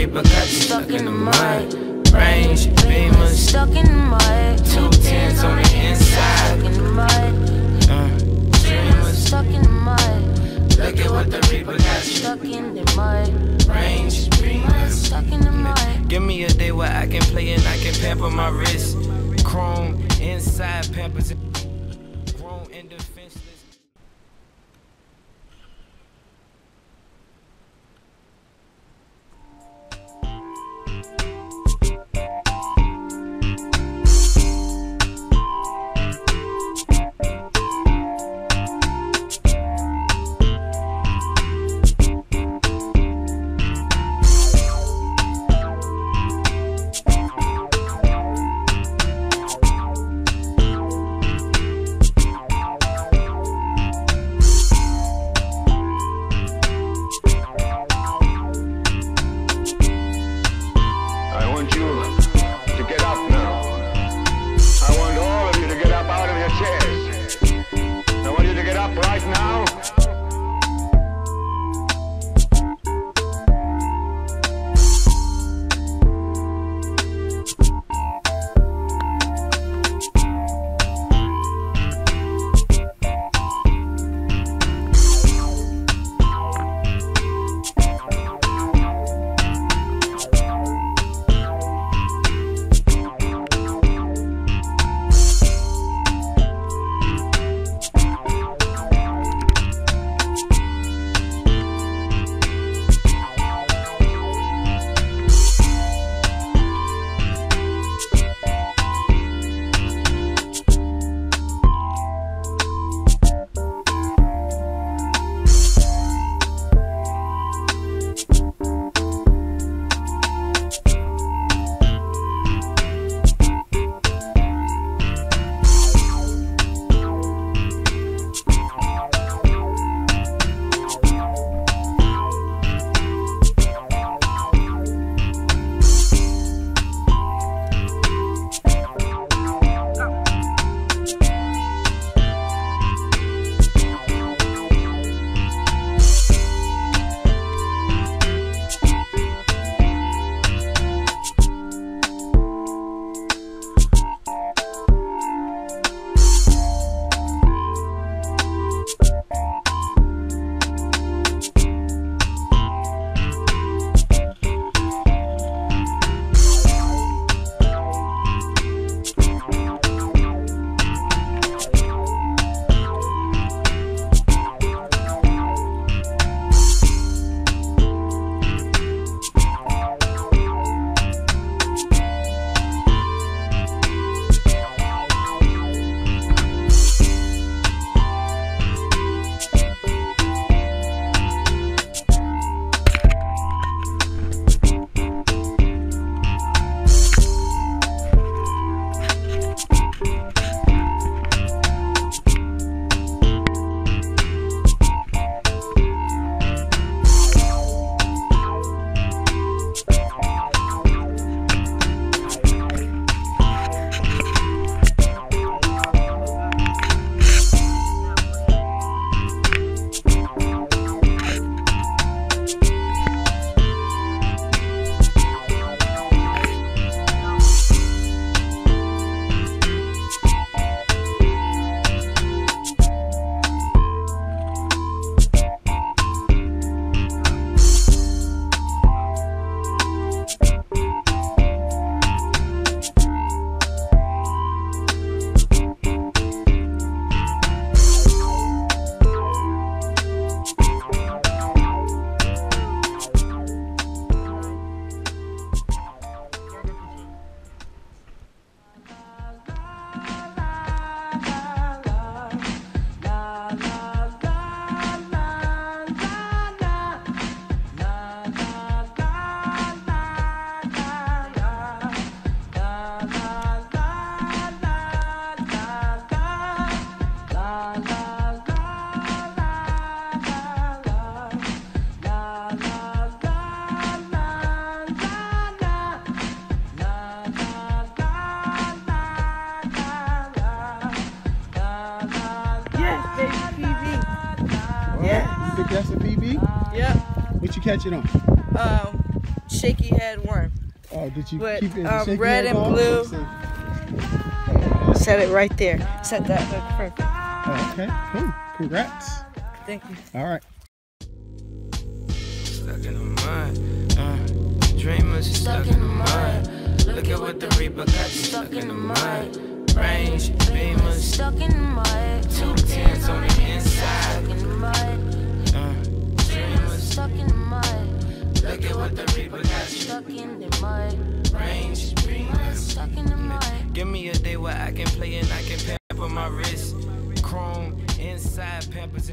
Reaper got you stuck in the mud. Range, beamers, Stuck in the mud. two tens on the Stuck inside. in the mud. Uh, dreamers, Stuck in the mud. look at what the Reaper got you. Stuck in the mud. Range, beamers. Stuck in the mud. Give me a day where I can play and I can pamper my wrist. Chrome inside pampers. Think that's a PB? Yep. What you catching on? Um, shaky head worm. Oh, did you With, keep it in um, shaky red head and ball? blue. Let's. Set it right there. Set that hook perfect. Okay, cool. Congrats. Thank you. All right. Stuck in the mud. Uh, dreamers stuck in the mud. Look at what the Reaper got you stuck in the mud. Range beamers, Stuck in the mud. two tens on the inside. Dreamers, Stuck in the mud. look at what the got. Stuck in the mud. Range beamers. Stuck in the mud. Give me a day where I can play and I can pamper my wrist. Chrome inside pampers.